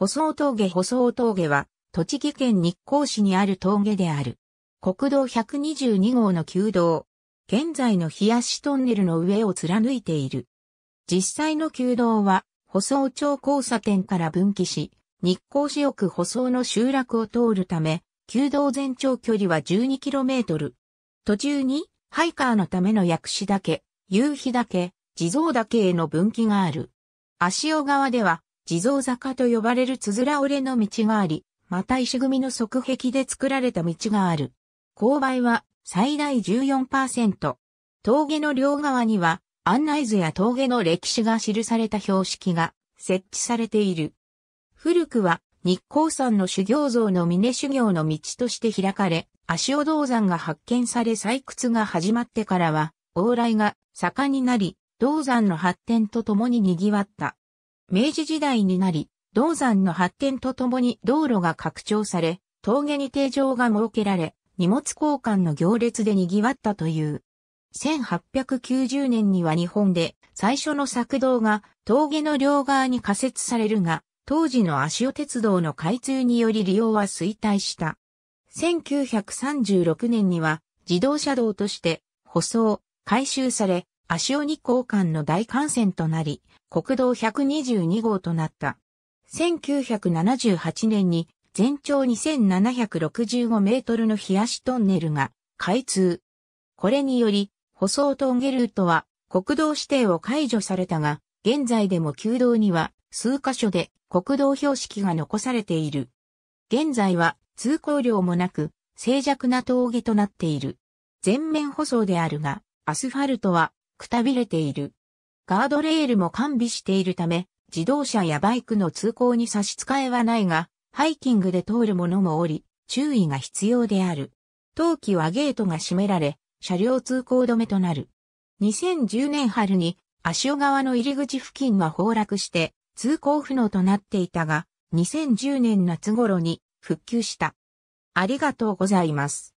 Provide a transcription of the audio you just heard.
舗装峠舗装峠は、栃木県日光市にある峠である。国道122号の旧道。現在の冷やしトンネルの上を貫いている。実際の旧道は、舗装町交差点から分岐し、日光市奥舗装の集落を通るため、旧道全長距離は 12km。途中に、ハイカーのための薬師岳、夕日岳、地蔵岳への分岐がある。足尾側では、地蔵坂と呼ばれるつづら折れの道があり、また石組の側壁で作られた道がある。勾配は最大14%。峠の両側には案内図や峠の歴史が記された標識が設置されている。古くは日光山の修行像の峰修行の道として開かれ、足尾銅山が発見され採掘が始まってからは、往来が盛んになり、銅山の発展とともに賑わった。明治時代になり、銅山の発展とともに道路が拡張され、峠に定場が設けられ、荷物交換の行列で賑わったという。1890年には日本で最初の作道が峠の両側に仮設されるが、当時の足尾鉄道の開通により利用は衰退した。1936年には自動車道として舗装、改修され、足尾日光間の大幹線となり、国道122号となった。1978年に全長2765メートルの冷やしトンネルが開通。これにより、舗装峠ルートは国道指定を解除されたが、現在でも旧道には数箇所で国道標識が残されている。現在は通行量もなく静寂な峠となっている。全面舗装であるが、アスファルトはくたびれている。ガードレールも完備しているため、自動車やバイクの通行に差し支えはないが、ハイキングで通る者もおり、注意が必要である。冬季はゲートが閉められ、車両通行止めとなる。2010年春に、足尾川の入り口付近は崩落して、通行不能となっていたが、2010年夏頃に復旧した。ありがとうございます。